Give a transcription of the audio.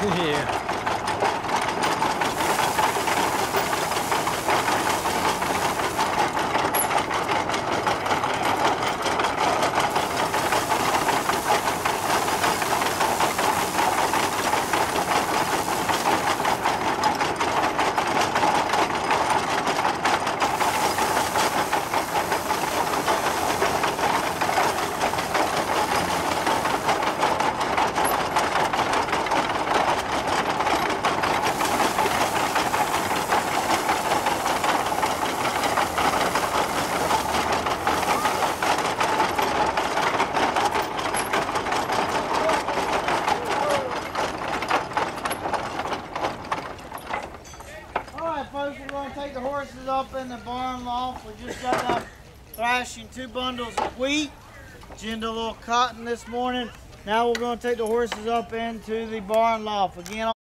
Correr. We're going to take the horses up in the barn loft. We just got done thrashing two bundles of wheat, ginned a little cotton this morning. Now we're going to take the horses up into the barn loft. Again,